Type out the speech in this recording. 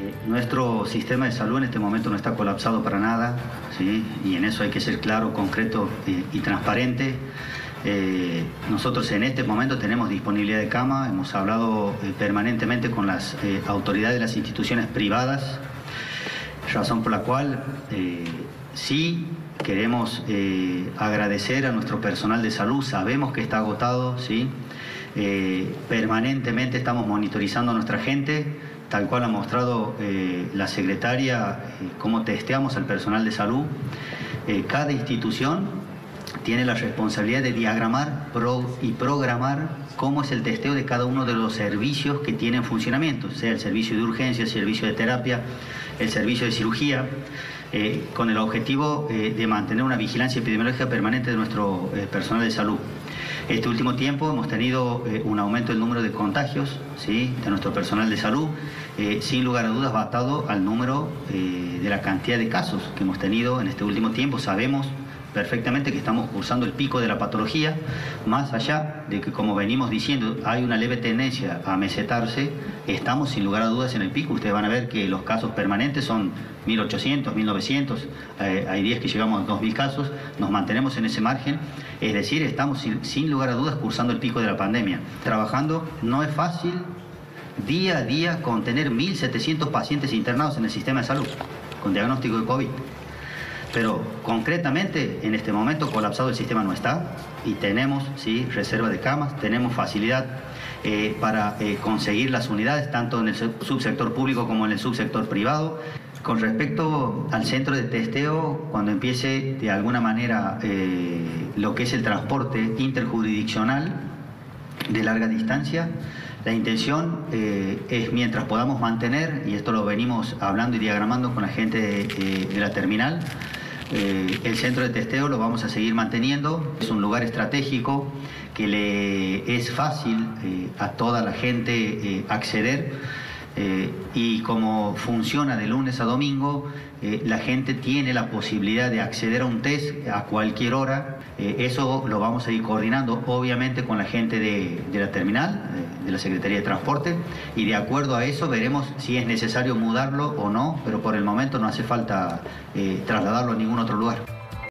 Eh, nuestro sistema de salud en este momento no está colapsado para nada, y en eso hay que ser claro, concreto eh, y transparente. Eh, nosotros en este momento tenemos disponibilidad de cama, hemos hablado permanentemente con las autoridades de las instituciones privadas, razón por la cual sí queremos agradecer a nuestro personal de salud, sabemos que está agotado, ¿sí? permanentemente estamos monitorizando a nuestra gente tal cual ha mostrado eh, la secretaria, eh, cómo testeamos al personal de salud. Eh, cada institución tiene la responsabilidad de diagramar y programar cómo es el testeo de cada uno de los servicios que tienen funcionamiento, sea el servicio de urgencia, el servicio de terapia, el servicio de cirugía, con el objetivo de mantener una vigilancia epidemiológica permanente de nuestro personal de salud. Este último tiempo hemos tenido eh, un aumento del número de contagios ¿sí? de nuestro personal de salud, eh, sin lugar a dudas batado al número eh, de la cantidad de casos que hemos tenido en este último tiempo. Sabemos perfectamente que estamos cursando el pico de la patología, más allá de que, como venimos diciendo, hay una leve tendencia a mesetarse, estamos sin lugar a dudas en el pico. Ustedes van a ver que los casos permanentes son 1.800, 1.900, eh, hay días que llegamos a 2.000 casos, nos mantenemos en ese margen, es decir, estamos sin, lugar a dudas cursando el pico de la pandemia. Trabajando no es fácil día a día contener 1.700 pacientes internados en el sistema de salud con diagnóstico de COVID. Pero concretamente en este momento colapsado el sistema no está y tenemos ¿sí? reserva de camas, tenemos facilidad eh, para eh, conseguir las unidades tanto en el subsector público como en el subsector privado. Con respecto al centro de testeo, cuando empiece de alguna manera eh, lo que es el transporte interjurisdiccional de larga distancia, la intención es mientras podamos mantener, y esto lo venimos hablando y diagramando con la gente de la terminal, eh, el centro de testeo lo vamos a seguir manteniendo, es un lugar estratégico que le es fácil eh, a toda la gente eh, y como funciona de lunes a domingo, la gente tiene la posibilidad de acceder a un test a cualquier hora. eso lo vamos a ir coordinando obviamente con la gente de, de la terminal, de la Secretaría de Transporte, y de acuerdo a eso veremos si es necesario mudarlo o no, pero por el momento no hace falta trasladarlo a ningún otro lugar.